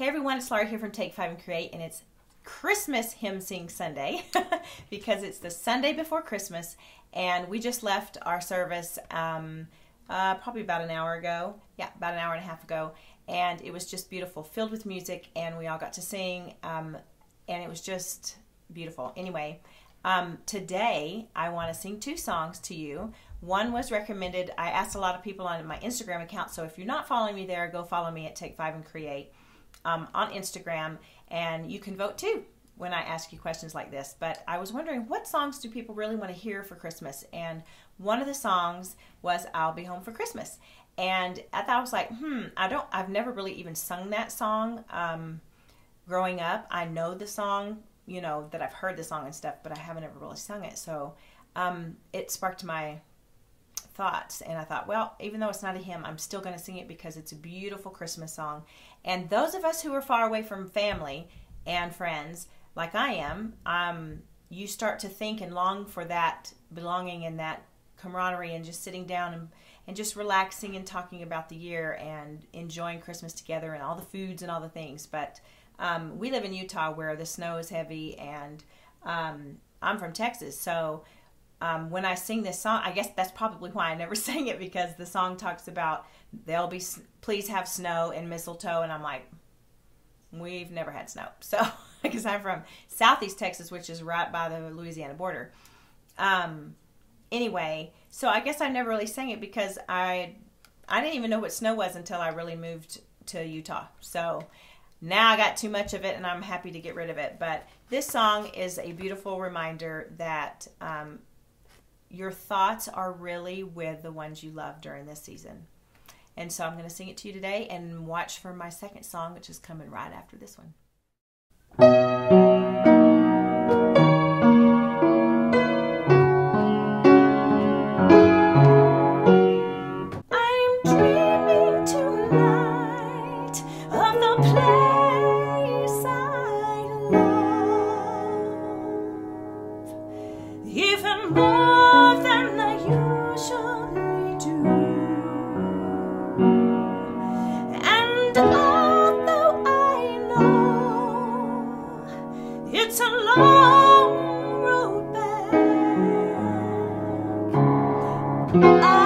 Hey everyone, it's Laurie here from Take Five and Create, and it's Christmas Hymn Sing Sunday because it's the Sunday before Christmas, and we just left our service um, uh, probably about an hour ago. Yeah, about an hour and a half ago, and it was just beautiful, filled with music, and we all got to sing, um, and it was just beautiful. Anyway, um, today I want to sing two songs to you. One was recommended. I asked a lot of people on my Instagram account, so if you're not following me there, go follow me at Take Five and Create um, on Instagram, and you can vote too when I ask you questions like this. But I was wondering, what songs do people really want to hear for Christmas? And one of the songs was "I'll Be Home for Christmas," and I thought I was like, hmm, I don't, I've never really even sung that song. Um, growing up, I know the song, you know, that I've heard the song and stuff, but I haven't ever really sung it. So um, it sparked my thoughts and I thought, well, even though it's not a hymn, I'm still going to sing it because it's a beautiful Christmas song. And those of us who are far away from family and friends, like I am, um, you start to think and long for that belonging and that camaraderie and just sitting down and, and just relaxing and talking about the year and enjoying Christmas together and all the foods and all the things. But um, we live in Utah where the snow is heavy and um, I'm from Texas, so um, when I sing this song, I guess that's probably why I never sang it because the song talks about there'll be please have snow and mistletoe, and I'm like, we've never had snow. So because I'm from Southeast Texas, which is right by the Louisiana border. Um, anyway, so I guess I never really sang it because I I didn't even know what snow was until I really moved to Utah. So now I got too much of it and I'm happy to get rid of it. But this song is a beautiful reminder that um, your thoughts are really with the ones you love during this season. And so I'm going to sing it to you today and watch for my second song, which is coming right after this one. Oh.